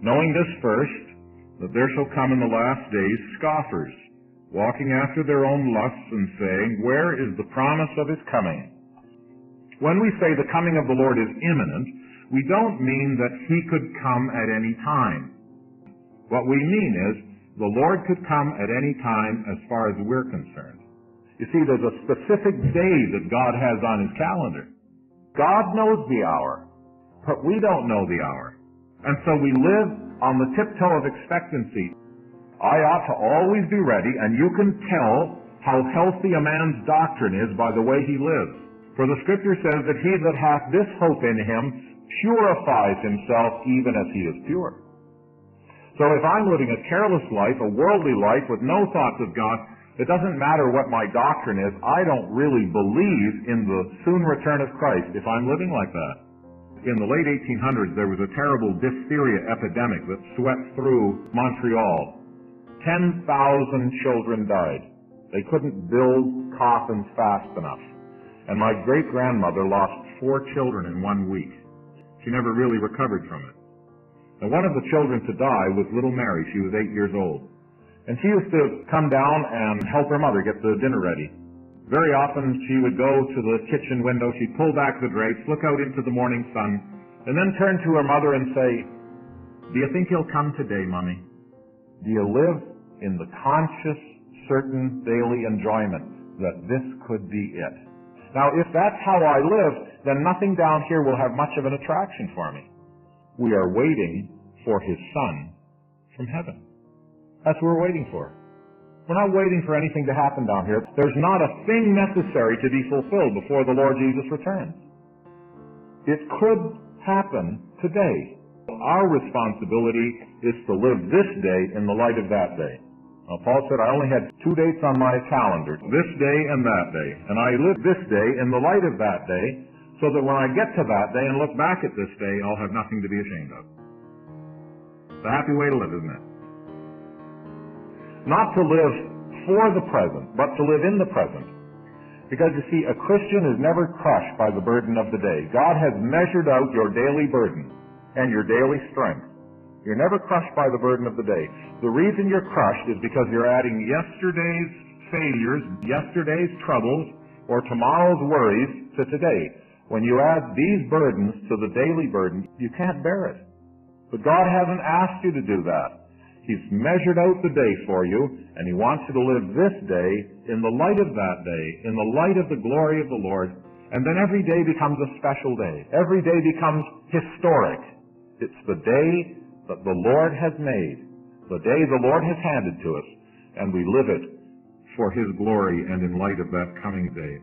Knowing this first, that there shall come in the last days scoffers, walking after their own lusts and saying, Where is the promise of his coming? When we say the coming of the Lord is imminent, we don't mean that he could come at any time. What we mean is the Lord could come at any time as far as we're concerned. You see, there's a specific day that God has on his calendar. God knows the hour, but we don't know the hour. And so we live on the tiptoe of expectancy. I ought to always be ready, and you can tell how healthy a man's doctrine is by the way he lives. For the scripture says that he that hath this hope in him purifies himself even as he is pure. So if I'm living a careless life, a worldly life with no thoughts of God, it doesn't matter what my doctrine is. I don't really believe in the soon return of Christ if I'm living like that. In the late 1800s, there was a terrible diphtheria epidemic that swept through Montreal. 10,000 children died. They couldn't build coffins fast enough. And my great grandmother lost four children in one week. She never really recovered from it. Now, one of the children to die was little Mary. She was eight years old. And she used to come down and help her mother get the dinner ready. Very often she would go to the kitchen window, she'd pull back the drapes, look out into the morning sun, and then turn to her mother and say, Do you think he'll come today, Mummy? Do you live in the conscious, certain daily enjoyment that this could be it? Now, if that's how I live, then nothing down here will have much of an attraction for me. We are waiting for his son from heaven. That's what we're waiting for. We're not waiting for anything to happen down here. There's not a thing necessary to be fulfilled before the Lord Jesus returns. It could happen today. Our responsibility is to live this day in the light of that day. Now, Paul said, I only had two dates on my calendar, this day and that day. And I live this day in the light of that day, so that when I get to that day and look back at this day, I'll have nothing to be ashamed of. It's a happy way to live, isn't it? Not to live for the present, but to live in the present. Because you see, a Christian is never crushed by the burden of the day. God has measured out your daily burden and your daily strength. You're never crushed by the burden of the day. The reason you're crushed is because you're adding yesterday's failures, yesterday's troubles, or tomorrow's worries to today. When you add these burdens to the daily burden, you can't bear it. But God hasn't asked you to do that. He's measured out the day for you, and He wants you to live this day in the light of that day, in the light of the glory of the Lord, and then every day becomes a special day. Every day becomes historic. It's the day that the Lord has made, the day the Lord has handed to us, and we live it for His glory and in light of that coming day.